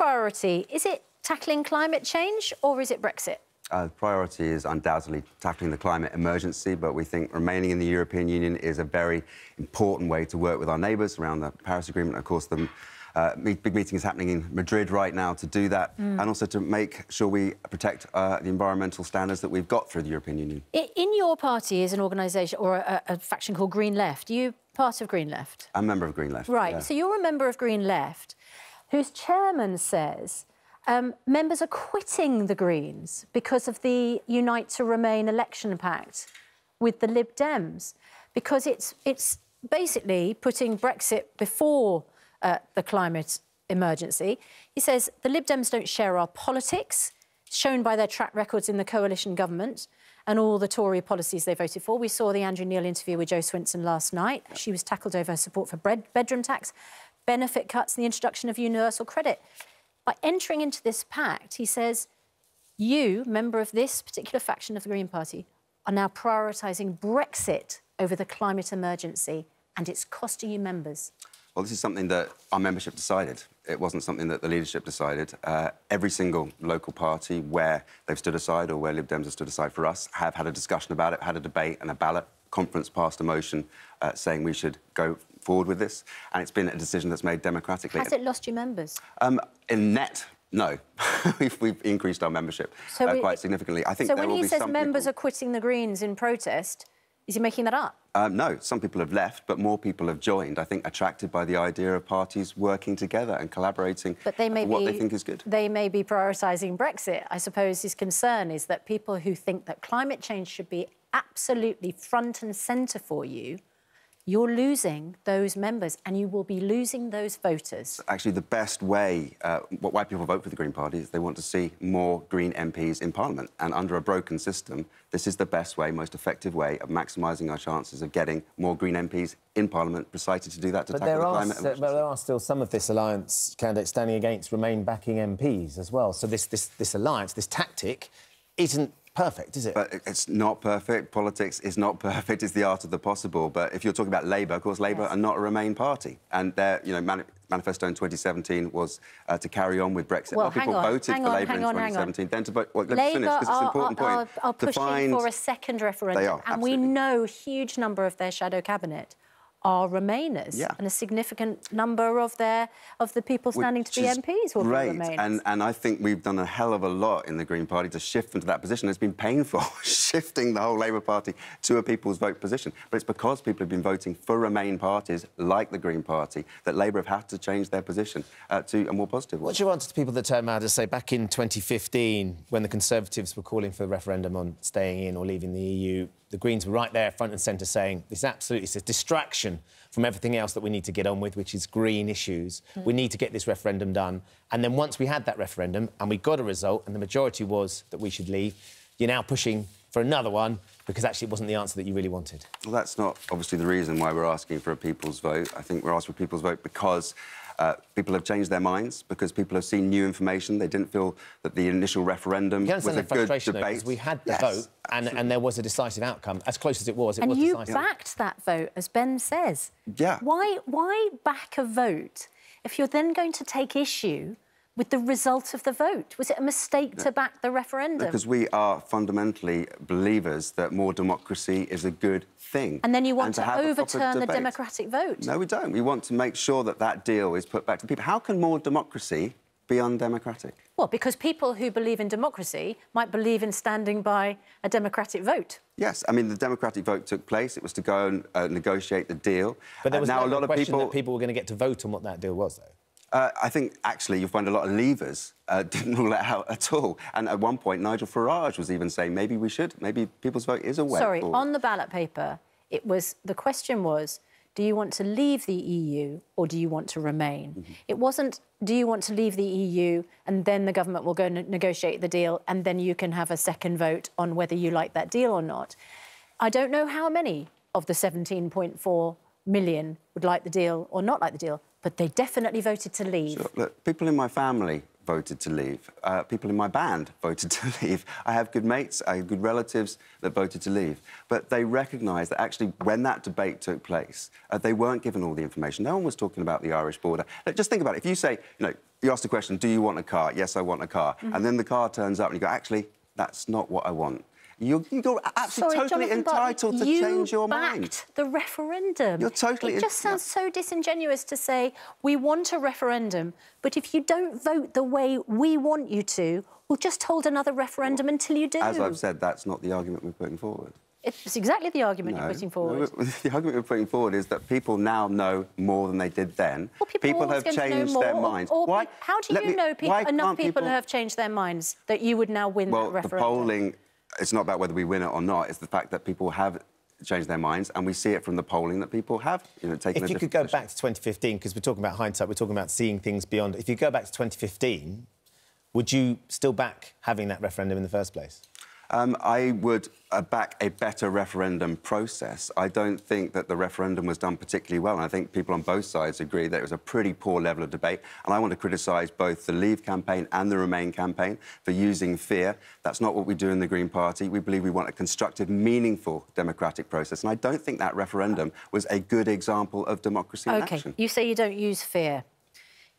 priority? Is it tackling climate change or is it Brexit? Uh, priority is undoubtedly tackling the climate emergency, but we think remaining in the European Union is a very important way to work with our neighbours around the Paris Agreement. Of course, the uh, big meeting is happening in Madrid right now to do that, mm. and also to make sure we protect uh, the environmental standards that we've got through the European Union. In your party is an organisation or a, a, faction called Green Left. Are you part of Green Left? I'm a member of Green Left. Right. Yeah. So you're a member of Green Left, whose chairman says um, members are quitting the Greens because of the Unite to Remain election pact with the Lib Dems, because it's it's basically putting Brexit before uh, the climate emergency. He says the Lib Dems don't share our politics, shown by their track records in the coalition government and all the Tory policies they voted for. We saw the Andrew Neil interview with Jo Swinson last night. She was tackled over her support for bedroom tax, benefit cuts, and the introduction of universal credit. By entering into this pact, he says, you, member of this particular faction of the Green Party, are now prioritising Brexit over the climate emergency, and it's costing you members. Well, this is something that our membership decided. It wasn't something that the leadership decided. Uh, every single local party where they've stood aside or where Lib Dems have stood aside for us have had a discussion about it, had a debate and a ballot. Conference passed a motion uh, saying we should go forward with this, and it's been a decision that's made democratically. Has it lost you members? Um, in net, no. we've, we've, increased our membership so uh, quite significantly. I think so when he says members people... are quitting the Greens in protest, is he making that up? Um, no, some people have left, but more people have joined. I think attracted by the idea of parties working together and collaborating. But they may what be, they think is good. They may be prioritising Brexit. I suppose his concern is that people who think that climate change should be absolutely front and centre for you you're losing those members and you will be losing those voters. Actually, the best way, uh, why people vote for the Green Party is they want to see more Green MPs in Parliament. And under a broken system, this is the best way, most effective way of maximising our chances of getting more Green MPs in Parliament, precisely to do that, to but tackle the climate But there are still some of this alliance candidates standing against Remain backing MPs as well. So this, this, this alliance, this tactic, isn't perfect, is it? But it's not perfect. Politics is not perfect. It's the art of the possible. But if you're talking about Labour, of course, Labour yes. are not a Remain party. And their, you know, mani manifesto in 2017 was uh, to carry on with Brexit. Well, a lot of people on, voted for on, Labour in 2017. Then to vote... Well, let Labour finish, because it's an important are, point. Are, are pushing find... for a second referendum. Are, and absolutely. we know a huge number of their shadow cabinet are Remainers, yeah. and a significant number of their of the people standing Which to be MPs will great. be Remainers. And, and I think we've done a hell of a lot in the Green Party to shift into that position. It's been painful shifting the whole Labour Party to a people's vote position, but it's because people have been voting for Remain parties like the Green Party that Labour have had to change their position uh, to a more positive one. What's your answer to people that turn around and say back in 2015, when the Conservatives were calling for the referendum on staying in or leaving the EU, the Greens were right there, front and centre, saying this absolutely is a distraction from everything else that we need to get on with, which is green issues. Mm. We need to get this referendum done. And then once we had that referendum and we got a result, and the majority was that we should leave, you're now pushing for another one because actually it wasn't the answer that you really wanted. Well, that's not obviously the reason why we're asking for a people's vote. I think we're asking for a people's vote because uh, people have changed their minds because people have seen new information. They didn't feel that the initial referendum was a good debate. Though, we had the yes, vote and, and, there was a decisive outcome. As close as it was, it and was you decisive. backed that vote, as Ben says. Yeah. Why, why back a vote if you're then going to take issue with the result of the vote? Was it a mistake no. to back the referendum? Because we are fundamentally believers that more democracy is a good thing. And then you want to, to overturn the democratic vote? No, we don't. We want to make sure that that deal is put back to the people. How can more democracy be undemocratic? Well, because people who believe in democracy might believe in standing by a democratic vote. Yes, I mean the democratic vote took place. It was to go and uh, negotiate the deal. But there was uh, now a lot of people that people were going to get to vote on what that deal was, though. Uh, I think actually you'll find a lot of leavers uh, didn't rule it out at all. And at one point, Nigel Farage was even saying maybe we should, maybe people's vote is a way. Sorry, forward. on the ballot paper, it was the question was, do you want to leave the EU or do you want to remain? Mm -hmm. It wasn't, do you want to leave the EU and then the government will go and negotiate the deal and then you can have a second vote on whether you like that deal or not. I don't know how many of the 17.4 million would like the deal or not like the deal, but they definitely voted to leave. Sure. Look, people in my family voted to leave. Uh, people in my band voted to leave. I have good mates, I have good relatives that voted to leave. But they recognised that actually, when that debate took place, uh, they weren't given all the information. No one was talking about the Irish border. Just think about it. If you say, you know, you ask the question, do you want a car? Yes, I want a car. Mm -hmm. And then the car turns up and you go, actually, that's not what I want. You're, you're absolutely Sorry, totally Jonathan entitled to you change your backed mind. the referendum. You're totally. It just sounds so disingenuous to say we want a referendum, but if you don't vote the way we want you to, we'll just hold another referendum well, until you do. As I've said, that's not the argument we're putting forward. It's exactly the argument no, you're putting forward. No, the argument we're putting forward is that people now know more than they did then. Well, people, people have changed their minds. Or, or why? How do you me, know people, enough people, people, have changed their minds that you would now win well, that referendum? Well, the polling it's not about whether we win it or not. It's the fact that people have changed their minds, and we see it from the polling that people have, you know, taken. If you could go back to 2015, because we're talking about hindsight, we're talking about seeing things beyond. If you go back to 2015, would you still back having that referendum in the first place? Um, I would uh, back a better referendum process. I don't think that the referendum was done particularly well, and I think people on both sides agree that it was a pretty poor level of debate. And I want to criticise both the Leave campaign and the Remain campaign for using fear. That's not what we do in the Green Party. We believe we want a constructive, meaningful democratic process. And I don't think that referendum was a good example of democracy in okay. action. You say you don't use fear.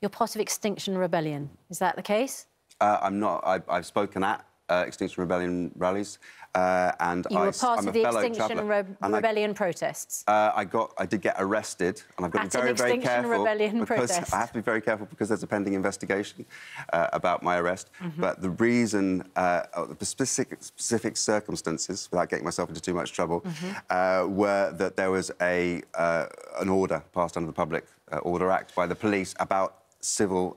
You're part of Extinction Rebellion. Is that the case? Uh, I'm not. I, I've spoken at uh, Extinction Rebellion rallies. Uh, and you I, were part I'm of the Extinction Re Rebellion I, protests. Uh, I got, I did get arrested, and I've got At to be very, very careful Rebellion because protest. I have to be very careful because there's a pending investigation uh, about my arrest. Mm -hmm. But the reason, uh, the specific, specific circumstances, without getting myself into too much trouble, mm -hmm. were that there was a uh, an order passed under the Public Order Act by the police about civil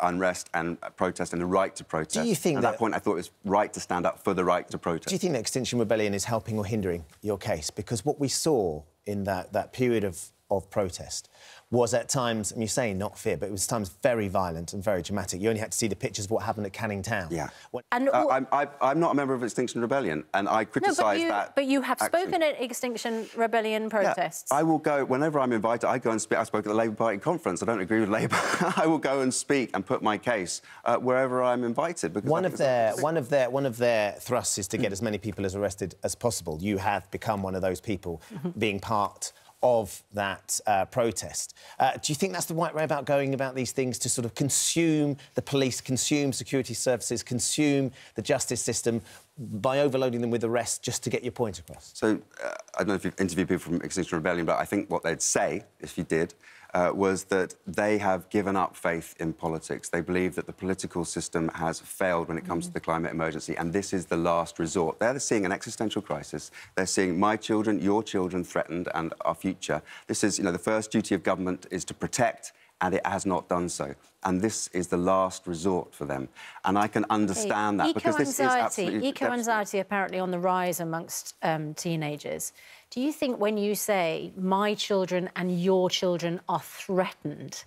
unrest and protest and the right to protest. Do you think At that, that, point, I thought it was right to stand up for the right to protest. Do you think that Extinction Rebellion is helping or hindering your case? Because what we saw in that, that period of, of protest was at times, and you're saying not fear, but it was times very violent and very dramatic. You only had to see the pictures of what happened at Canning Town. Yeah. And uh, I'm, I, am not a member of Extinction Rebellion, and I criticise no, but you, that. But you have action. spoken at Extinction Rebellion protests. Yeah, I will go whenever I'm invited. I go and speak. I spoke at the Labour Party conference. I don't agree with Labour. I will go and speak and put my case uh, wherever I'm invited. Because one of their one of their one of their thrusts is to get as many people as arrested as possible. You have become one of those people, being part of that uh, protest. Uh, do you think that's the right way about going about these things to sort of consume the police, consume security services, consume the justice system by overloading them with arrests just to get your point across? So, uh, I don't know if you've interviewed people from Extinction Rebellion, but I think what they'd say, if you did, uh, was that they have given up faith in politics. They believe that the political system has failed when it comes mm. to the climate emergency, and this is the last resort. They're seeing an existential crisis. They're seeing my children, your children threatened, and our future. This is, you know, the first duty of government is to protect and it has not done so. And this is the last resort for them. And I can understand that because this is absolutely... Eco-anxiety apparently on the rise amongst um, teenagers. Do you think when you say my children and your children are threatened,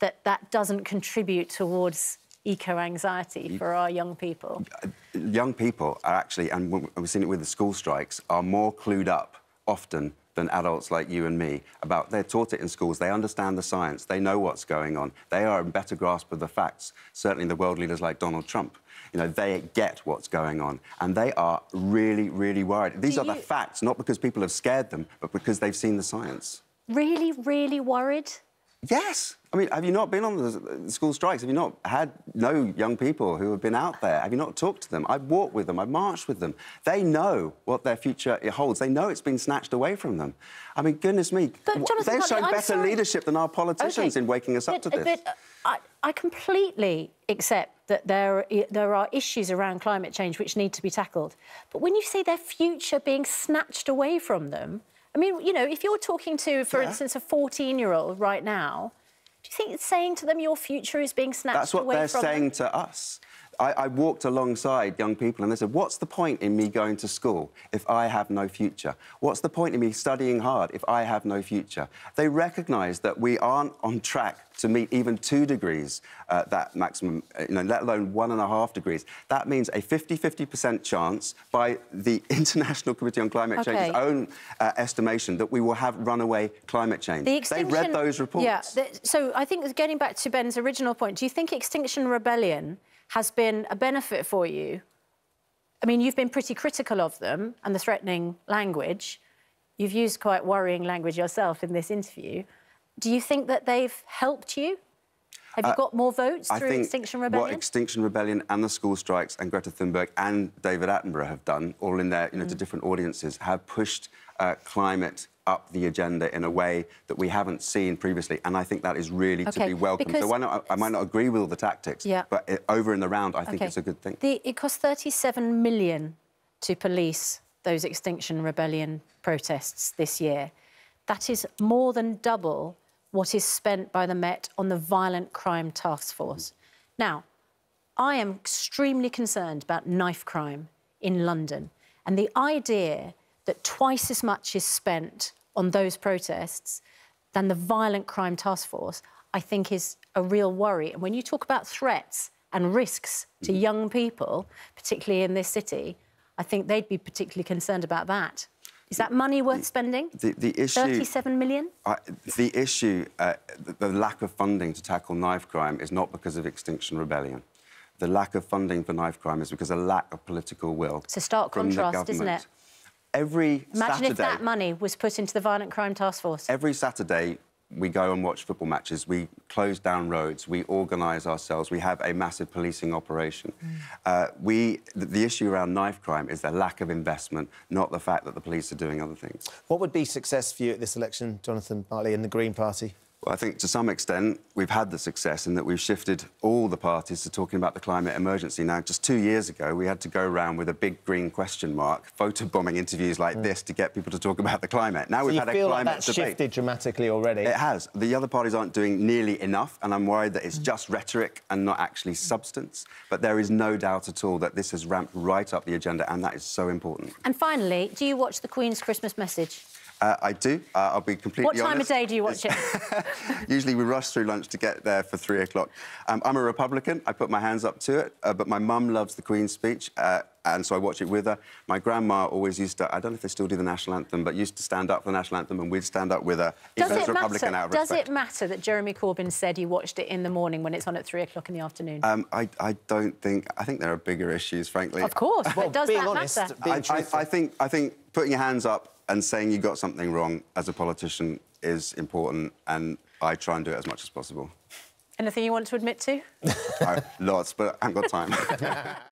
that that doesn't contribute towards eco-anxiety for our young people? Young people are actually, and we've seen it with the school strikes, are more clued up often than adults like you and me about they're taught it in schools they understand the science they know what's going on they are in better grasp of the facts certainly the world leaders like donald trump you know, they get what's going on. And they are really, really worried. These Do are you... the facts, not because people have scared them, but because they've seen the science. Really, really worried? Yes. I mean, have you not been on the school strikes? Have you not had no young people who have been out there? Have you not talked to them? I've walked with them. I've marched with them. They know what their future holds. They know it's been snatched away from them. I mean, goodness me. But, Jonathan, they've shown better sorry. leadership than our politicians okay. in waking us but, up to this. But uh, I, I completely accept that there, there are issues around climate change which need to be tackled. But when you see their future being snatched away from them, I mean, you know, if you're talking to, for yeah. instance, a 14-year-old right now, do you think it's saying to them your future is being snatched That's what away they're saying them? to us. I, I, walked alongside young people and they said, What's the point in me going to school if I have no future? What's the point in me studying hard if I have no future? They recognise that we aren't on track to meet even two degrees, uh, that maximum, uh, you know, let alone one and a half degrees. That means a 50-50% chance by the International Committee on Climate okay. Change's own uh, estimation that we will have runaway climate change. The extinction... They read those reports. Yeah, the, so I think getting back to Ben's original point, do you think Extinction Rebellion has been a benefit for you. I mean, you've been pretty critical of them and the threatening language. You've used quite worrying language yourself in this interview. Do you think that they've helped you? Have you uh, got more votes I through Extinction Rebellion? What Extinction Rebellion and the school strikes and Greta Thunberg and David Attenborough have done, all in their, you know, mm. to different audiences, have pushed uh, climate up the agenda in a way that we haven't seen previously, and I think that is really okay, to be welcomed. Because... So not, I might not agree with all the tactics, yeah. but it, over in the round, I think okay. it's a good thing. The, it cost 37 million to police those Extinction Rebellion protests this year. That is more than double what is spent by the Met on the Violent Crime Task Force. Now, I am extremely concerned about knife crime in London, and the idea that twice as much is spent on those protests than the violent crime task force, I think is a real worry. And when you talk about threats and risks to mm-hmm. young people, particularly in this city, I think they'd be particularly concerned about that. Is that money worth spending? The, the issue... 37 million? Uh, the issue, uh, the, the, lack of funding to tackle knife crime is not because of Extinction Rebellion. The lack of funding for knife crime is because of a lack of political will. It's a stark contrast, isn't it? Every Imagine Saturday, if that money was put into the Violent Crime Task Force. Every Saturday, we go and watch football matches. We close down roads. We organise ourselves. We have a massive policing operation. Mm. Uh, we, the, the, issue around knife crime is the lack of investment, not the fact that the police are doing other things. What would be success for you at this election, Jonathan Bartley, in the Green Party? Well, I think to some extent we've had the success in that we've shifted all the parties to talking about the climate emergency. Now, just two years ago, we had to go around with a big green question mark, photobombing interviews like mm. this to get people to talk about the climate. Now so we've had a climate like that's debate. shifted dramatically already. It has. The other parties aren't doing nearly enough, and I'm worried that it's mm. just rhetoric and not actually substance. But there is no doubt at all that this has ramped right up the agenda, and that is so important. And finally, do you watch the Queen's Christmas message? Uh, I do. Uh, I'll be completely honest. What time honest. of day do you watch it? Usually we rush through lunch to get there for three o'clock. Um, I'm a Republican. I put my hands up to it, uh, but my mum loves the Queen's speech, uh, and so I watch it with her. My grandma always used to, I don't know if they still do the national anthem, but used to stand up for the national anthem, and we'd stand up with her, Does even as Republican matter? out of Does it matter that Jeremy Corbyn said he watched it in the morning when it's on at three o'clock in the afternoon? Um, I, I, don't think... I think there are bigger issues, frankly. Of course, well, does being that honest, matter? Being I, I, I, think, I think putting your hands up and saying you got something wrong as a politician is important, and I try and do it as much as possible. Anything you want to admit to? lots, but I haven't got time.